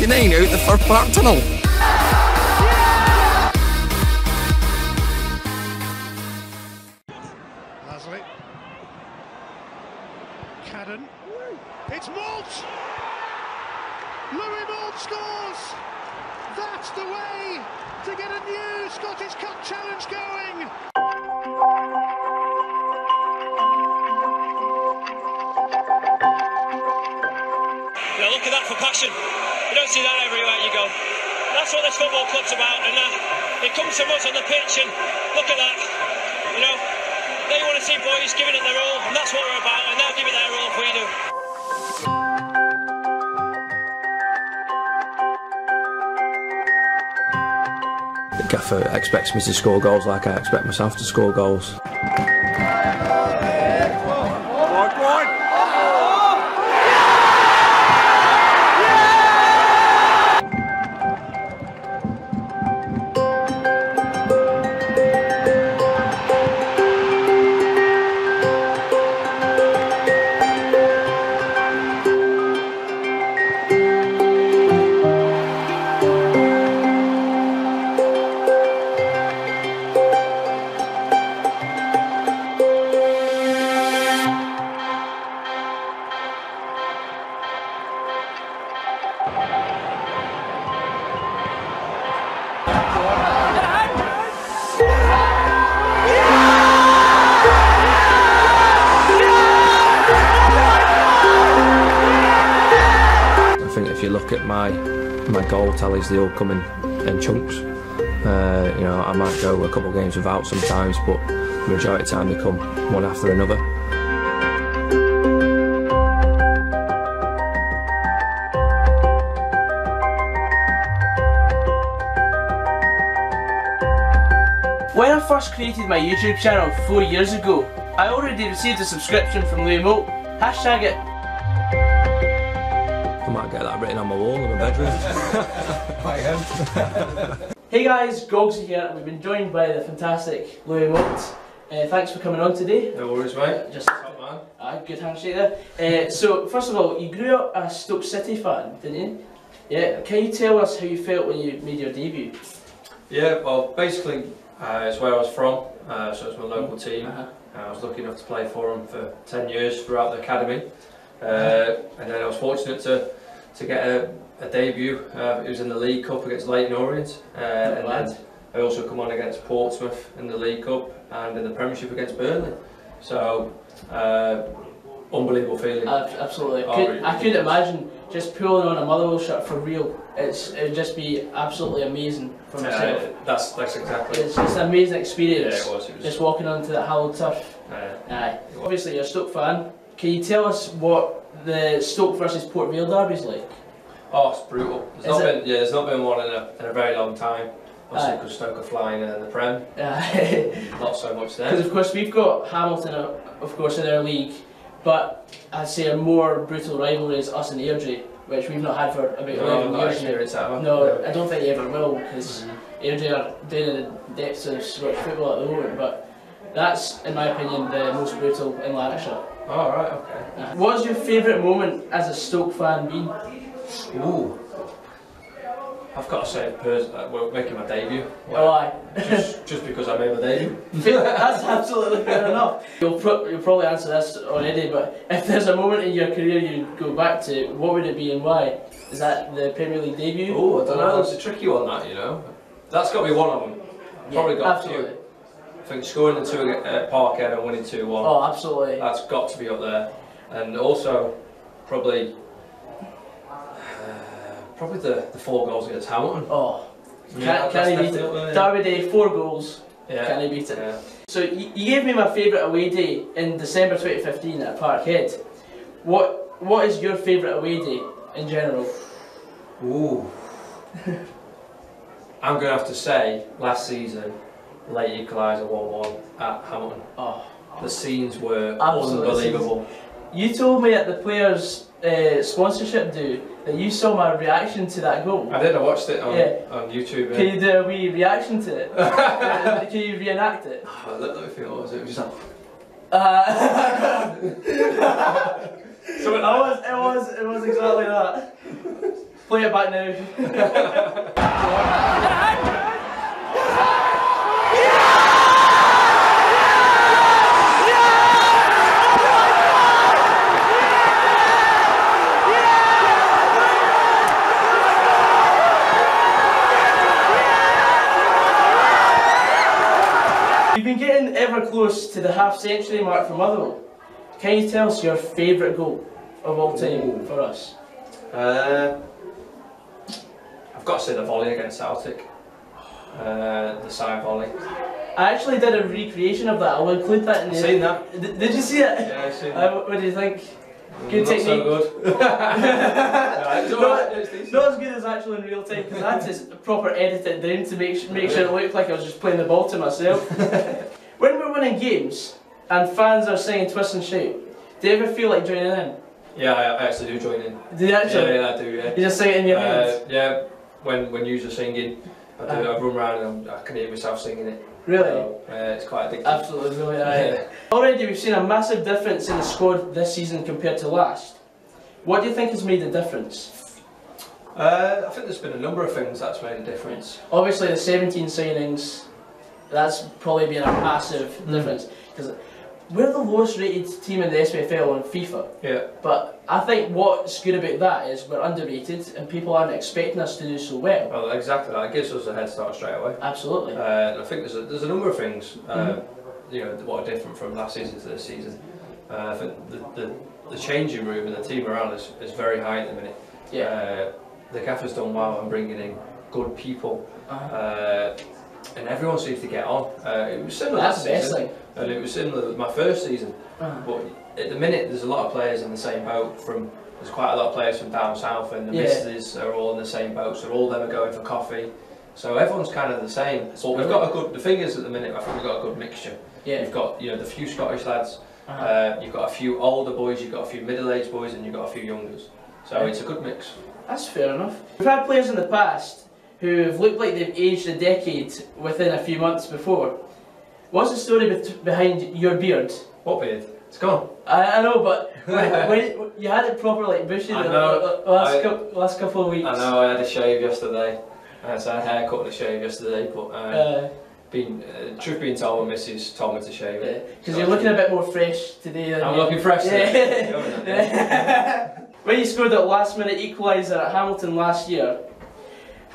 1989 out the Fir Park Tunnel. Haslett. Cadden. It's Moult! Louis Moult scores! That's the way to get a new Scottish Cup challenge going! Now look at that for passion. You don't see that everywhere you go. That's what this football club's about, and uh, it comes from us on the pitch. And look at that. You know, they want to see boys giving it their all, and that's what we're about. And they'll give it their all if we do. The gaffer expects me to score goals like I expect myself to score goals. You look at my my goal tallies, they all come in, in chunks. Uh, you know, I might go a couple of games without sometimes, but the majority of the time they come one after another. When I first created my YouTube channel four years ago, I already received a subscription from Louis Moult. Hashtag it. I might get that written on my wall in my bedroom. Hey guys, Goggsy here, and we've been joined by the fantastic Louis Moult. Uh, thanks for coming on today. no worries, mate. Just Top man. ah, good handshake there. Uh, so first of all, you grew up a Stoke City fan, didn't you? Yeah. Can you tell us how you felt when you made your debut? Yeah, well, basically, uh, it's where I was from, uh, so it's my local team. Uh-huh. Uh, I was lucky enough to play for them for 10 years throughout the academy. Uh, and then I was fortunate to, to get a, a debut. Uh, it was in the League Cup against Leyton Orient. Uh, and lad. then I also come on against Portsmouth in the League Cup and in the Premiership against Burnley. So, uh, unbelievable feeling. Ab- Absolutely. Oh, Could-? I couldn't imagine just pulling on a Motherwell shirt for real. It's it'd just be absolutely amazing for myself. Uh, that's, that's exactly It's just an amazing Yeah, experience. it was. It was Just walking onto that hallowed turf. uh, Aye. Obviously, you're a Stoke fan. Can you tell us what the Stoke versus Port Vale derby is like? Oh, it's brutal. There's not it? been yeah, there's not been one in a, in a very long time. Obviously, because Stoke are flying in the Prem, not so much there. Because of course we've got Hamilton, uh, of course, in our league, but I'd say a more brutal rivalry is us and Airdrie, which we've not had for about No, 11 years now. that one. No, I don't think they ever will because Airdrie are down in the depths of Scottish football at the moment. But that's, in my opinion, the most brutal in Lanarkshire. Oh right, okay. What's your favourite moment as a Stoke fan been? Ooh. I've got to say, pers- uh, well, making my debut. Oh, aye. just, just because I made my debut. That's absolutely fair enough. You'll, pro- you'll probably answer this already, but if there's a moment in your career you go back to, what would it be and why? Is that the Premier League debut? Oh, I don't know. It's a tricky one, that you know. That's got to be one of them. I've probably Yeah, got absolutely. a few. I think scoring the two at Parkhead and winning two one. Oh, absolutely. That's got to be up there. And also, probably, uh, probably the, the four goals against Hamilton. Oh, Yeah, can't, can't beat there, it. yeah. Derby Day, four goals. Yeah. Can he beat it? Yeah. So you, you gave me my favourite away day in December 2015 at Parkhead. What What is your favourite away day in general? Ooh. I'm going to have to say, last season, late equaliser 1 1 at Hamilton. Oh, The scenes were Absolute unbelievable. you told me at the players' uh, sponsorship do that you saw my reaction to that goal. I did, I watched it on, Yeah. on YouTube. Can you do a wee reaction to it? Uh, Can you reenact it? Oh, let, let me feel what was it? It was just like, Uh, something it was, it was, it was exactly that. Play it back now. You've been getting ever close to the half century mark for Motherwell. Can you tell us your favourite goal of all time for us? Uh, I've got to say the volley against Celtic. Uh, the side volley. I actually did a recreation of that. I'll include that in the. Seen that? Did, did you see it? Yeah, I've seen Uh, what do you think? Good Not technique. so good. Yeah, it's No, alright. Not as good as actual in real time because I had proper edit it down to make make sure it looked like I was just playing the ball to myself. winning games and fans are saying twist and shape, do you ever feel like joining in? Yeah, I, I actually do join in. Do you actually? Yeah, yeah, I do. Yeah. You just sing it in your head. Uh, yeah, when when you are singing, I do. I run around and I can hear myself singing it. Really? So, uh, it's quite addictive. Absolutely brilliant. aye. Already we've seen a massive difference in the squad this season compared to last. What do you think has made the difference? Uh, I think there's been a number of things that's made a difference. Obviously the 17 signings, that's probably been a massive difference. Because we're the lowest rated team in the SPFL on FIFA. Yeah. But I think what's good about that is we're underrated and people aren't expecting us to do so well. Well, exactly that. It gives us a head start straight away. Absolutely. Uh, and I think there's a, there's a number of things, uh, Mm-hmm. you know, what are different from last season to this season. Uh, I think the, the, the changing room and the team around is, is very high at the minute. Yeah. Uh, the gaffer's done well in bringing in good people, Uh-huh. Uh, and everyone seems to get on. Uh, it was similar That's the best and it was similar with my first season. Uh-huh. But at the minute, there's a lot of players in the same boat. From there's quite a lot of players from down south, and the Yeah. misses are all in the same boat. So all of them are going for coffee. So everyone's kind of the same. But we've got a good. The thing is, at the minute, I think we've got a good mixture. Yeah. You've got you know the few Scottish lads. Uh-huh. Uh, you've got a few older boys. You've got a few middle-aged boys, and you've got a few youngers. So it's a good mix. That's fair enough. We've had players in the past who have looked like they've aged a decade within a few months before. What's the story bet- behind your beard? What beard? It's gone. I, I know, but when, when you had it proper like bushy I the, know. the last, I- cou- last couple of weeks. I know. I had a shave yesterday. Uh, so I had a haircut and a shave yesterday, but uh, Uh, being, uh, truth being told, my missus told me to shave it. Because you're looking a bit more fresh today than I'm you- looking fresh today. Yeah. when you scored that last minute equaliser at Hamilton last year,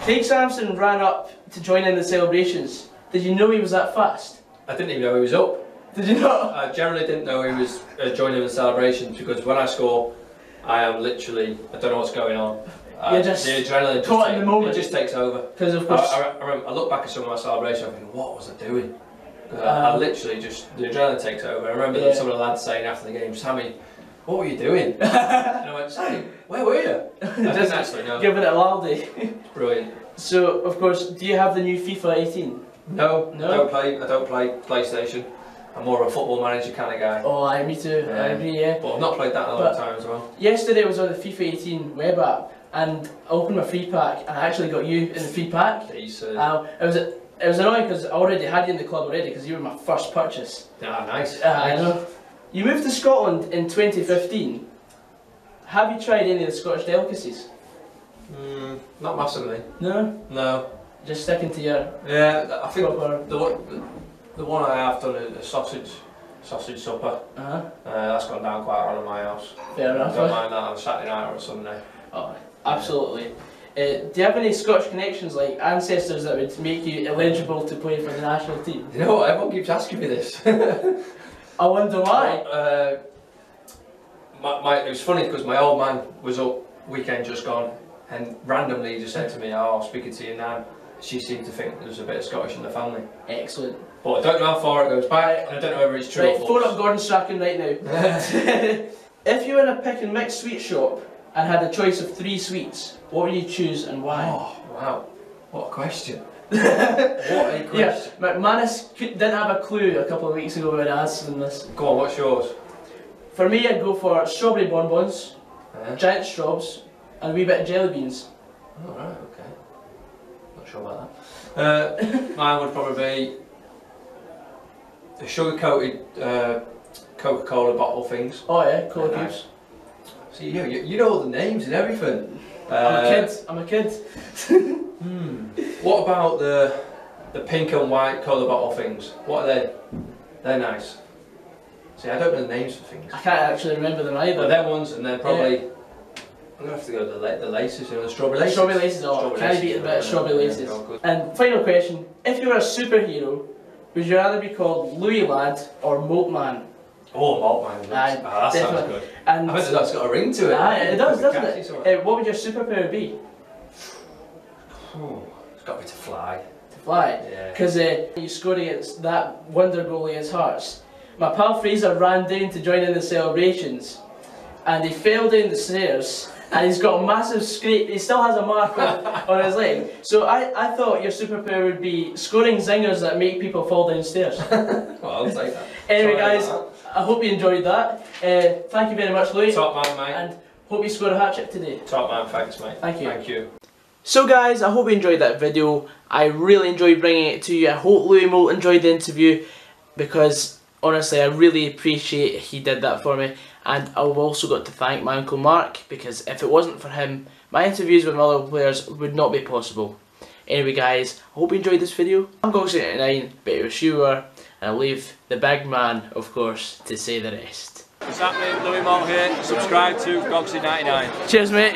Craig Samson ran up to join in the celebrations. Did you know he was that fast? I didn't even know he was up. Did you not? I generally didn't know he was uh, joining the celebrations because when I score, I am literally, I don't know what's going on. Uh, You're just the adrenaline just caught in the moment. It just takes over. Because of course. I, I, remember, I look back at some of my celebrations, I'm thinking, what was I doing? 'Cause I, I Um, literally just, the adrenaline takes over. I remember Yeah. some of the lads saying after the game, Sammy, what were you doing? and I went, Sammy, where were you? I didn't actually know. Giving it a laldy. Brilliant. So, of course, do you have the new FIFA 18? No, No? I don't play. I don't play PlayStation. I'm more of a football manager kind of guy. Oh, I, me too. I Yeah. agree, yeah. But I've not played that in a long time as well. Yesterday I was on the FIFA 18 web app and I opened my free pack and I actually got you in the free pack. He's, uh, Um, it was it was annoying because I already had you in the club already because you were my first purchase. ah, nice. Uh, I know. You moved to Scotland in 2015. Have you tried any of the Scottish delicacies? Mm, not massively. No, No. just sticking to your Yeah, I think proper. the one, the one I have done is sausage, sausage supper. Uh huh. Uh, that's gone down quite well in my house. Fair I enough. don't mind that on Saturday night or Sunday. Oh, absolutely. Uh, do you have any Scottish connections, like ancestors, that would make you eligible to play for the national team? You know? Everyone keeps asking me this. I wonder why. Uh, my, my, it was funny because my old man was up weekend just gone and randomly he just said to me, oh, speaking to your nan, she seemed to think there was a bit of Scottish in the family. Excellent. But I don't know how far it goes back and I don't know whether it's true Right, or false. up Gordon Strachan right now. if you were in a pick and mix sweet shop and had a choice of three sweets, what would you choose and why? Oh, wow. What a question. What a question. Yeah, McManus didn't have a clue a couple of weeks ago when I asked him this. Go on, what's yours? For me, I'd go for strawberry bonbons, Uh, giant straws, and a wee bit of jelly beans. oh, okay. Not sure about that. Uh, mine would probably be the sugar coated uh, Coca Cola bottle things. Oh yeah, cola Yeah, cubes. See, you, you, you know all the names and everything. I'm a Uh, kid. I'm a kid. What about the the pink and white colour bottle things? What are they? They're nice. See, I don't know the names for things. I can't actually remember them But either. them ones, and then probably I'm gonna have to go to the, la- the laces, you know, the strawberry laces. Strawberry laces, oh, Strawberry can't laces, beat a bit of strawberry laces. they're good. And final question: If you were a superhero, would you rather be called Louis Lad or Moult Man? Oh, moult man. Aye, Ah, that sounds definitely. good. And I bet that's got a ring to it. Aye, it does, doesn't it? Uh, what would your superpower be? Oh, it's got to be to fly. To fly. Yeah. Because uh, you scored against that wonder goal against Hearts. My pal Fraser ran down to join in the celebrations, and he fell down the stairs. And he's got a massive scrape. He still has a mark on, on his leg. So I, I thought your superpower would be scoring zingers that make people fall downstairs. Well, I'll take that. Anyway, Sorry guys, I hope you enjoyed that. Uh, thank you very much, Louis, Top man, mate. and hope you scored a hat trick today. Top man, thanks, mate. Thank you. Thank you. So guys, I hope you enjoyed that video. I really enjoyed bringing it to you. I hope Louis Moult enjoyed the interview because honestly I really appreciate he did that for me and I've also got to thank my uncle Mark because if it wasn't for him, my interviews with my other players would not be possible. Anyway guys, I hope you enjoyed this video. I'm Goggsy99, but it was Sure, and I'll leave the big man, of course, to say the rest. What's happening? Louis Moult here. Subscribe to Goggsy99. Cheers mate!